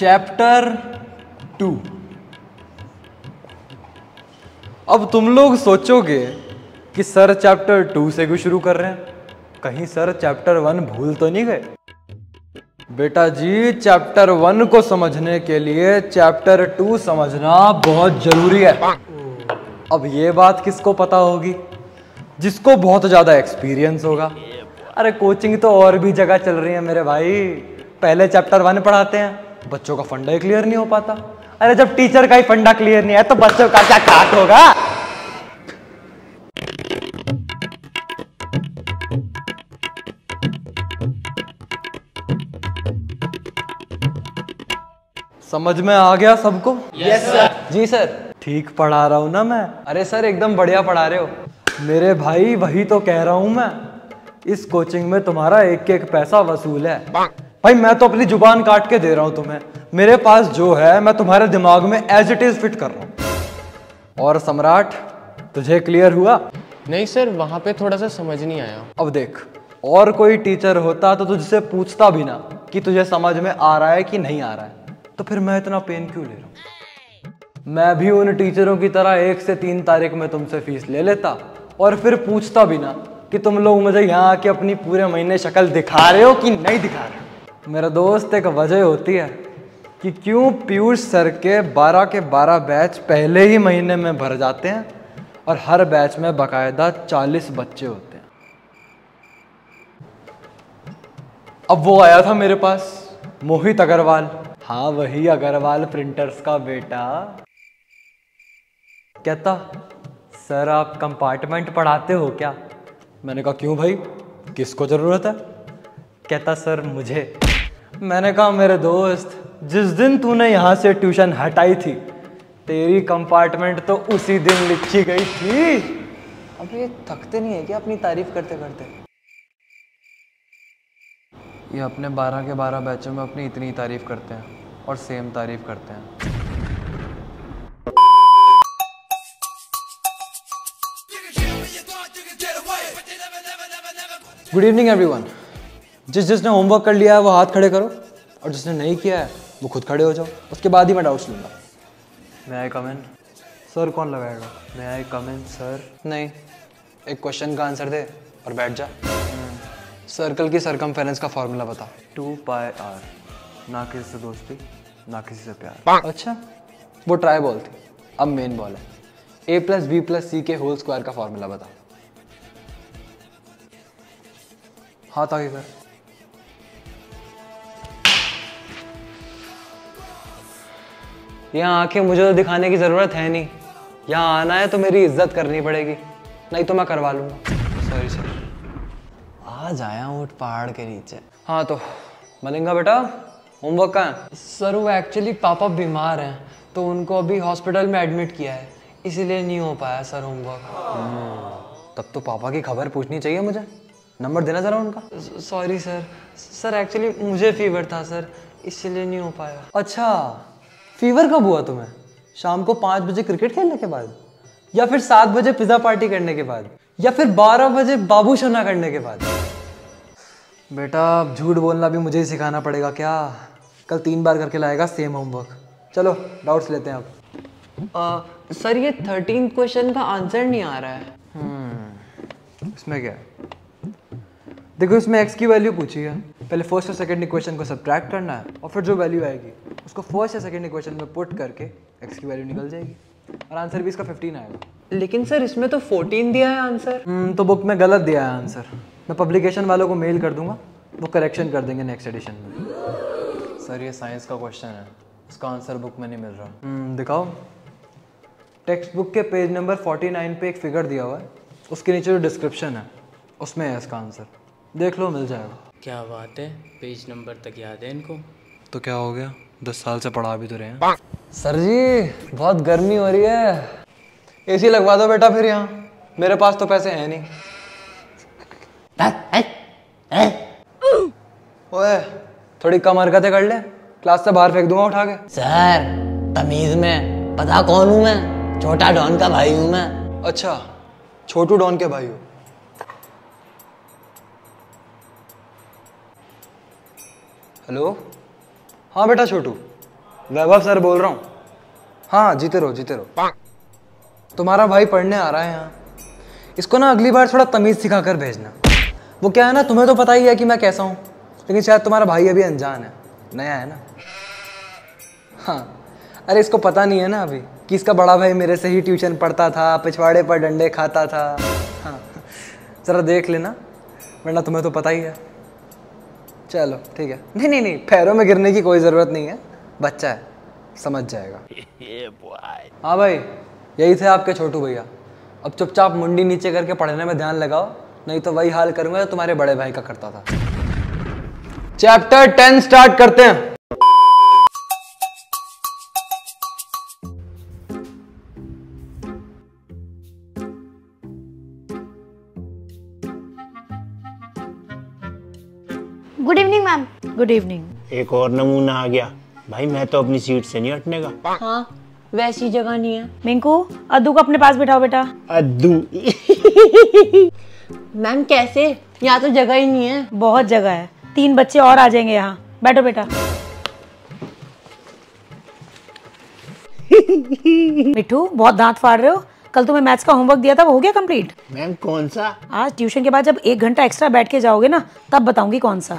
Chapter two अब तुम लोग सोचोगे कि सर चैप्टर टू से क्यों शुरू कर रहे हैं? कहीं सर चैप्टर वन भूल तो नहीं गए? बेटा जी चैप्टर वन को समझने के लिए चैप्टर टू समझना बहुत ज़रूरी है। अब ये बात किसको पता होगी? जिसको बहुत ज़्यादा एक्सपीरियंस होगा। अरे कोचिंग तो और भी जगह चल रही है मेरे भाई। पहले चैप्टर वन पढ़ाते हैं। बच्चों का फंडा ही क्लियर नहीं हो पाता। अरे जब टीचर का ही फंडा क्लियर नहीं है तो बच्चों का क्या काट होगा? समझ में आ गया सबको? यस सर जी सर ठीक पढ़ा रहा हूँ ना मैं? अरे सर एकदम बढ़िया पढ़ा रहे हो। मेरे भाई वही तो कह रहा हूँ मैं। इस कोचिंग में तुम्हारा एक एक पैसा वसूल है। भाई मैं तो अपनी ज़ुबान काट के दे रहा हूँ तुम्हें। मेरे पास जो है मैं तुम्हारे दिमाग में एज इट इज़ फिट कर रहा हूँ। और सम्राट तुझे क्लियर हुआ? नहीं सर वहाँ पे थोड़ा सा समझ नहीं आया। अब देख और कोई टीचर होता तो तुझसे पूछता भी ना कि तुझे समझ में आ रहा है कि नहीं आ रहा है। तो फिर मैं इतना पेन क्यों ले रहा हूँ? मैं भी उन टीचरों की तरह एक से तीन तारीख में तुमसे फ़ीस ले लेता। और फिर पूछता भी ना कि तुम लोग मुझे यहाँ आके अपनी पूरे महीने शक्ल दिखा रहे हो कि नहीं दिखा रहे हो? मेरा दोस्त एक वजह होती है कि क्यों पीयूष सर के 12 के 12 बैच पहले ही महीने में भर जाते हैं और हर बैच में बाकायदा 40 बच्चे होते हैं। अब वो आया था मेरे पास, मोहित अग्रवाल। हाँ वही अग्रवाल प्रिंटर्स का बेटा। कहता, सर, आप कंपार्टमेंट पढ़ाते हो क्या? मैंने कहा, क्यों भाई? किसको ज़रूरत है? कहता, सर, मुझे। मैंने कहा मेरे दोस्त जिस दिन तूने यहाँ से ट्यूशन हटाई थी तेरी कंपार्टमेंट तो उसी दिन लिखी गई थी। अब ये थकते नहीं है क्या अपनी तारीफ़ करते करते? ये अपने 12 के 12 बैचों में अपनी इतनी तारीफ़ करते हैं और सेम तारीफ़ करते हैं। गुड इवनिंग एवरीवन जिस जिसने होमवर्क कर लिया है वो हाथ खड़े करो। और जिसने नहीं किया है वो खुद खड़े हो जाओ। उसके बाद ही मैं डाउट्स लूँगा। मैं आई कमेंट सर कौन लगाएगा? मैं आई कमेंट सर नहीं एक क्वेश्चन का आंसर दे और बैठ जा। सर्कल की सरकमफेरेंस का फॉर्मूला बता। टू पाई आर ना किसी से दोस्ती ना किसी से प्यार। अच्छा वो ट्राई बॉल थी। अब मेन बॉल है। A plus B plus C के होल स्क्वायर का फॉर्मूला बता। हाथ आगे कर। यहाँ आके मुझे तो दिखाने की ज़रूरत है नहीं। यहाँ आना है तो मेरी इज़्ज़त करनी पड़ेगी नहीं तो मैं करवा लूँगा। सॉरी सर आज आया हूँ पहाड़ के नीचे। हाँ तो मलिंगा बेटा? होमवर्क कहाँ है? सर वो एक्चुअली पापा बीमार हैं तो उनको अभी हॉस्पिटल में एडमिट किया है इसीलिए नहीं हो पाया सर होमवर्क तब तो पापा की खबर पूछनी चाहिए मुझे। नंबर देना जरा उनका। सॉरी सर सर एक्चुअली मुझे फीवर था सर इसीलिए नहीं हो पाया। अच्छा फीवर कब हुआ तुम्हें? शाम को पाँच बजे क्रिकेट खेलने के बाद? या फिर सात बजे पिज़्ज़ा पार्टी करने के बाद? या फिर बारह बजे बाबू शना करने के बाद? बेटा झूठ बोलना भी मुझे ही सिखाना पड़ेगा क्या? कल तीन बार करके लाएगा सेम होमवर्क चलो डाउट्स लेते हैं अब। सर ये थर्टीन क्वेश्चन का आंसर नहीं आ रहा है। इसमें क्या है? देखो इसमें एक्स की वैल्यू पूछी है। पहले फ़र्स्ट और सेकंड इक्वेशन को सब्ट्रैक्ट करना है और फिर जो वैल्यू आएगी। उसको फ़र्स्ट या सेकंड इक्वेशन में पुट करके एक्स की वैल्यू निकल जाएगी। और आंसर भी इसका 15 आएगा। लेकिन सर इसमें तो 14 दिया है आंसर हम्म, तो बुक में गलत दिया है आंसर मैं पब्लिकेशन वालों को मेल कर दूँगा वो करेक्शन कर देंगे नेक्स्ट एडिशन में। सर ये साइंस का क्वेश्चन है। उसका आंसर बुक में नहीं मिल रहा। हम्म, दिखाओ। टेक्स्ट बुक के पेज नंबर 49 पे एक फिगर दिया हुआ है। उसके नीचे जो डिस्क्रिप्शन है उसमें है इसका आंसर देख लो मिल जाएगा। क्या बात है? पेज नंबर तक याद है इनको। तो क्या हो गया? दस साल से पढ़ा भी तो रहे हैं। सर जी बहुत गर्मी हो रही है। एसी लगवा दो बेटा फिर यहाँ। मेरे पास तो पैसे हैं नहीं। ओए थोड़ी कम हरकतें कर ले। क्लास से बाहर फेंक दूँगा उठा के। सर तमीज में। पता कौन हूँ मैं? छोटा डॉन का भाई हूँ मैं। अच्छा छोटू डॉन के भाई हो। हेलो? हाँ बेटा छोटू वैभव सर बोल रहा हूँ। हाँ जीते रहो जीते रहो। तुम्हारा भाई पढ़ने आ रहा है यहाँ। इसको ना अगली बार थोड़ा तमीज़ सिखा कर भेजना। वो क्या है ना तुम्हें तो पता ही है कि मैं कैसा हूँ लेकिन शायद तुम्हारा भाई अभी अनजान है नया है ना? हाँ अरे इसको पता नहीं है ना अभी कि इसका बड़ा भाई मेरे से ही ट्यूशन पढ़ता था पिछवाड़े पर डंडे खाता था। हाँ ज़रा देख लेना वरना तुम्हें तो पता ही है। चलो ठीक है। नहीं नहीं नहीं पैरों में गिरने की कोई ज़रूरत नहीं है। बच्चा है समझ जाएगा। हाँ भाई यही थे आपके छोटू भैया। अब चुपचाप मुंडी नीचे करके पढ़ने में ध्यान लगाओ नहीं तो वही हाल करूँगा जो तुम्हारे बड़े भाई का करता था। चैप्टर टेन स्टार्ट करते हैं। गुड इवनिंग एक और नमूना आ गया। भाई मैं तो अपनी सीट से नहीं हटने का। हाँ वैसी जगह नहीं है। मिंकू अद्दू को अपने पास बिठाओ बेटा। अद्दू मैम कैसे? यहाँ तो जगह ही नहीं है। बहुत जगह है। तीन बच्चे और आ जाएँगे यहाँ। बैठो बेटा। मिठू बहुत दांत फाड़ रहे हो? कल तुम्हें मैथ्स का होमवर्क दिया था वो हो गया कंप्लीट मैम कौन सा? आज ट्यूशन के बाद जब एक घंटा एक्स्ट्रा बैठ के जाओगे ना तब बताऊँगी कौन सा।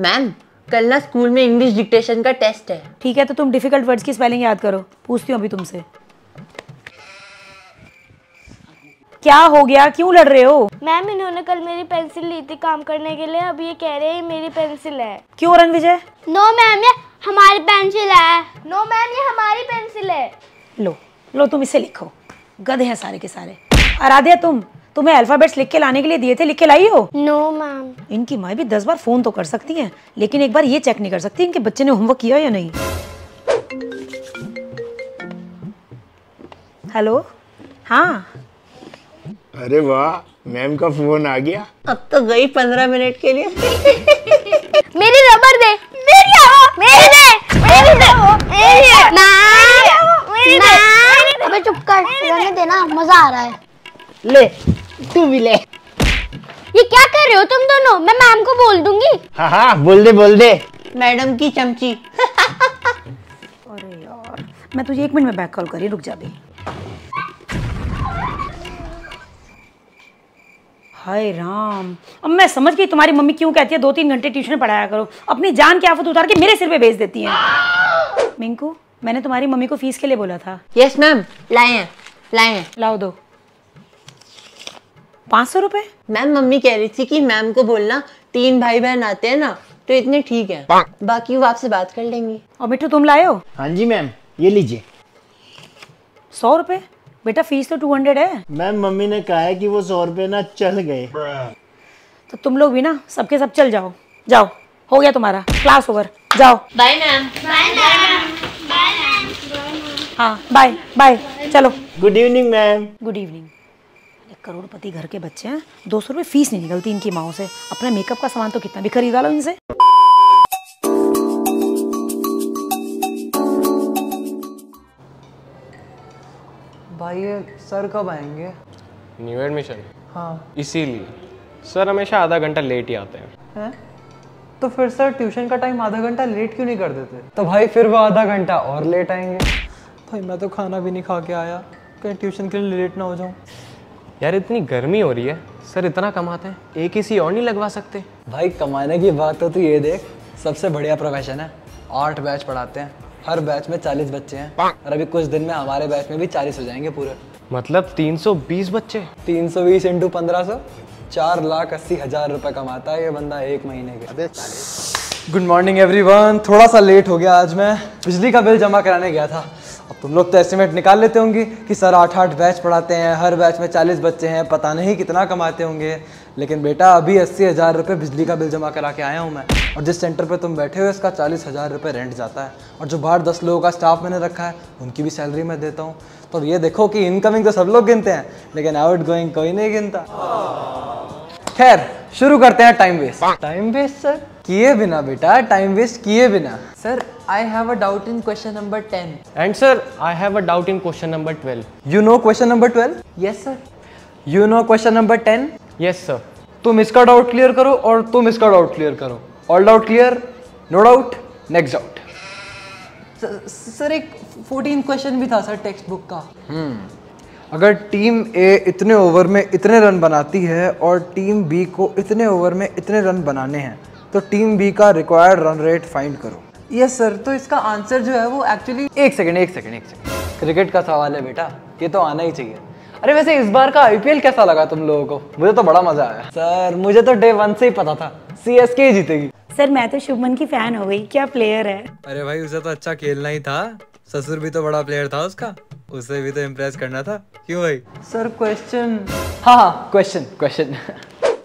मैम कल ना स्कूल में इंग्लिश डिक्टेशन का टेस्ट है। ठीक है तो तुम डिफ़िकल्ट वर्ड्स की स्पेलिंग याद करो। पूछती हूँ अभी तुमसे। क्या हो गया? क्यों लड़ रहे हो? मैम इन्होंने कल मेरी पेंसिल ली थी काम करने के लिए। अब ये कह रहे हैं मेरी पेंसिल है। क्यों रन विजय? नो मैम ये हमारी पेंसिल है। नो मैम ये हमारी पेंसिल है। लो। लो तुम इसे लिखो। गधे हैं सारे के सारे। आराध्या तुम तुम्हें अल्फाबेट्स लिख के लाने के लिए दिए थे लिख के लाई हो? नो मैम इनकी माँ भी दस बार फ़ोन तो कर सकती हैं लेकिन एक बार ये चेक नहीं कर सकती इनके बच्चे ने होमवर्क किया या नहीं। हेलो हाँ। अरे वाह मैम का फ़ोन आ गया। अब तो गई पंद्रह मिनट के लिए। मेरी रबर दे मेरी मेरी दे मेरी दे मैम मेरी दे अबे चुप कर रहने देना मज़ा आ रहा है। ले तू भी ले। ये क्या कर रहे हो तुम दोनों? मैं मैम को बोल दूँगी। हाँ हाँ बोल दे बोल दे। मैडम की चमची। अरे यार मैं तुझे एक मिनट में बैक कॉल करी रुक जा भी हाय राम अब मैं समझ गई तुम्हारी मम्मी क्यों कहती है दो तीन घंटे ट्यूशन पढ़ाया करो। अपनी जान की आफत उतार के मेरे सिर पे भेज देती है। मिंकू मैंने तुम्हारी मम्मी को फ़ीस के लिए बोला था। यस मैम लाए हैं। लाए हैं। लाओ दो। पाँच सौ रुपये मैम मम्मी कह रही थी कि मैम को बोलना तीन भाई बहन आते हैं ना तो इतने ठीक है। बाकी वो आपसे बात कर लेंगी। और मिट्टू तुम लाए हो? हाँ जी मैम ये लीजिए। सौ रुपये बेटा फ़ीस तो टू हंड्रेड है। मैम मम्मी ने कहा है कि वो सौ रुपये ना चल गए। तो तुम लोग भी ना सबके सब चल जाओ। जाओ हो गया तुम्हारा। क्लास ओवर जाओ। बाय मैम हाँ बाय बाय चलो। Good evening ma'am good evening एक करोड़पति घर के बच्चे हैं। दो सौ रुपये फ़ीस नहीं निकलती इनकी माओ से। अपने मेकअप का सामान तो कितना भी खरीदा लो इनसे। भाई ये सर कब आएँगे? न्यू एडमिशन हाँ। इसीलिए। सर हमेशा आधा घंटा लेट ही आते हैं। हैं? तो फिर सर ट्यूशन का टाइम आधा घंटा लेट क्यों नहीं कर देते? तो भाई फिर वो आधा घंटा और लेट आएँगे। भाई मैं तो खाना भी नहीं खा के आया। कहीं ट्यूशन के लिए लेट ना हो जाऊँ। यार इतनी गर्मी हो रही है। सर इतना कमाते हैं। एक ही सी और नहीं लगवा सकते। भाई कमाने की बात हो तो ये देख। सबसे बढ़िया प्रोफेशन है। आठ बैच पढ़ाते हैं। हर बैच में चालीस बच्चे हैं। और अभी कुछ दिन में हमारे बैच में भी चालीस हो जाएँगे पूरे। मतलब 320 बच्चे। तीन सौ बीस इंटू पंद्रह सौ। चार लाख अस्सी हज़ार रुपए कमाता है ये बंदा एक महीने के। गुड मॉर्निंग एवरीवन थोड़ा सा लेट हो गया आज मैं। बिजली का बिल जमा कराने गया था। अब तुम लोग तो एस्टिमेट निकाल लेते होंगे कि सर आठ आठ बैच पढ़ाते हैं, हर बैच में चालीस बच्चे हैं, पता नहीं कितना कमाते होंगे। लेकिन बेटा, अभी अस्सी हज़ार रुपये बिजली का बिल जमा करा के आया हूँ मैं। और जिस सेंटर पे तुम बैठे हो, इसका चालीस हज़ार रुपये रेंट जाता है। और जो बाहर दस लोगों का स्टाफ मैंने रखा है, उनकी भी सैलरी मैं देता हूँ। तो ये देखो कि इनकमिंग तो सब लोग गिनते हैं, लेकिन आउट गोइंग कोई नहीं गिनता। खैर, शुरू करते हैं time waste time waste sir किए बिना बेटा टाइम वेस्ट किए बिना। Sir, I have a doubt in question number 10. And sir I have a doubt in question number 12 you know question number twelve Yes, sir. You know question number ten yes sir तुम इसका doubt clear करो और तुम इसका doubt clear करो। All doubt clear no doubt next doubt sir एक 14 question भी था सर टेक्स्ट बुक का अगर टीम ए इतने ओवर में इतने रन बनाती है और टीम बी को इतने ओवर में इतने रन बनाने हैं तो टीम बी का रिक्वायर्ड रन रेट फाइंड करो। यस yes, सर तो इसका आंसर जो है वो एक्चुअली एक सेकंड एक सेकंड एक सेकंड क्रिकेट का सवाल है बेटा। ये तो आना ही चाहिए। अरे वैसे इस बार का आईपीएल कैसा लगा तुम लोगों को? मुझे तो बड़ा मज़ा आया। सर मुझे तो डे वन से ही पता था। सीएसके ही जीतेगी। सर मैं तो शुभमन की फ़ैन हो गई। क्या प्लेयर है? अरे भाई उसे तो अच्छा खेलना ही था। ससुर भी तो बड़ा प्लेयर था उसका। उसे भी तो इम्प्रेस करना था। क्यों भाई? सर क्वेश्चन हाँ हाँ क्वेश्चन क्वेश्चन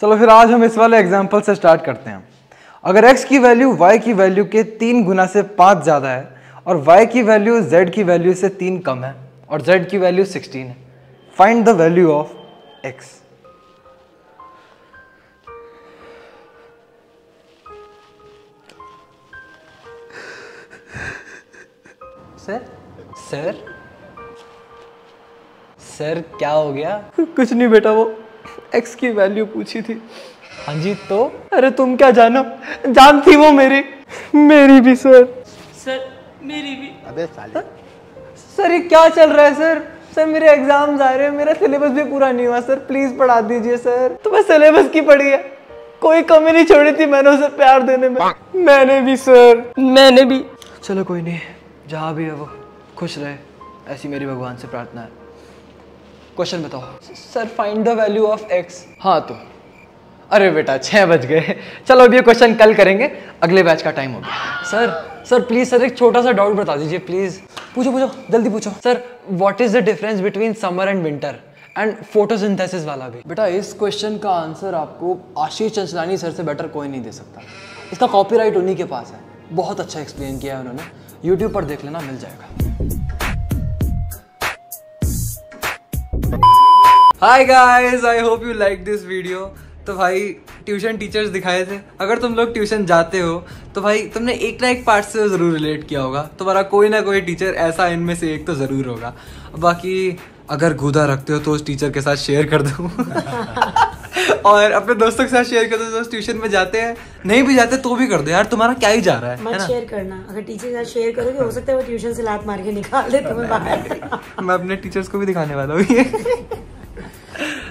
चलो फिर आज हम इस वाले एग्ज़ाम्पल से स्टार्ट करते हैं। अगर x की वैल्यू y की वैल्यू के तीन गुना से पाँच ज़्यादा है और y की वैल्यू z की वैल्यू से तीन कम है और z की वैल्यू 16 है find the value of x. Sir sir sir क्या हो गया? कुछ नहीं बेटा वो एक्स की वैल्यू पूछी थी। हाँ जी तो? अरे तुम क्या जानो? जान थी वो मेरी। मेरी भी सर। सर मेरी भी। अबे साले। सर ये क्या चल रहा है सर? सर मेरे एग्ज़ाम्स आ रहे हैं मेरा सिलेबस भी पूरा नहीं हुआ सर। प्लीज़ पढ़ा दीजिए सर। तो मैं सिलेबस की पढ़ी है। कोई कमी नहीं छोड़ी थी मैंने उसे प्यार देने में। मैंने भी सर। मैंने भी। चलो कोई नहीं जहाँ भी है वो खुश रहे। ऐसी मेरी भगवान से प्रार्थना है। क्वेश्चन बताओ। Sir find the value of x हाँ तो। अरे बेटा छः बज गए। चलो अब ये क्वेश्चन कल करेंगे। अगले बैच का टाइम हो गया। सर सर प्लीज़ सर एक छोटा सा डाउट बता दीजिए प्लीज़ पूछो पूछो जल्दी पूछो। Sir what is the difference between summer and winter and photosynthesis वाला भी। बेटा इस क्वेश्चन का आंसर आपको आशीष चंचलानी सर से बेटर कोई नहीं दे सकता। इसका कॉपीराइट उन्हीं के पास है। बहुत अच्छा एक्सप्लेन किया है उन्होंने। यूट्यूब पर देख लेना मिल जाएगा। Hi guys I hope you like this video तो भाई ट्यूशन टीचर्स दिखाए थे। अगर तुम लोग ट्यूशन जाते हो तो भाई तुमने एक ना एक पार्ट से ज़रूर रिलेट किया होगा। तुम्हारा कोई ना कोई टीचर ऐसा इनमें से एक तो ज़रूर होगा। बाकी अगर गुदा रखते हो तो उस टीचर के साथ शेयर कर दो। और अपने दोस्तों के साथ शेयर कर दो दोस्त ट्यूशन में जाते हैं। नहीं भी जाते तो भी कर दो। यार तुम्हारा क्या ही जा रहा है, मत शेयर करना। अगर टीचर के साथ शेयर करोगे हो सकता है वो ट्यूशन से लात मार के निकाल दे तुम्हें बाहर। मैं अपने टीचर्स को भी दिखाने वाला हूँ ये।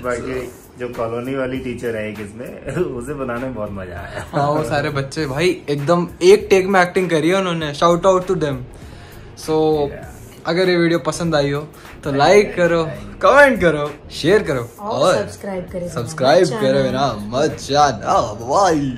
बाकी जो कॉलोनी वाली टीचर है एक इसमें उसे बनाने में बहुत मज़ा आया। हाँ वो सारे बच्चे भाई एकदम एक टेक में एक्टिंग करी है उन्होंने। Shout out to them so अगर ये वीडियो पसंद आई हो तो लाइक करो कमेंट करो शेयर करो। और सब्सक्राइब करो सब्सक्राइब करो ना? मत जाना भाई।